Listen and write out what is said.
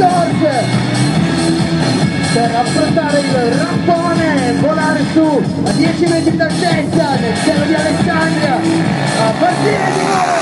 Scores per affrontare il rampone, volare su a 10 metri d'altezza nel cielo di Alessandria. A partire di nuovo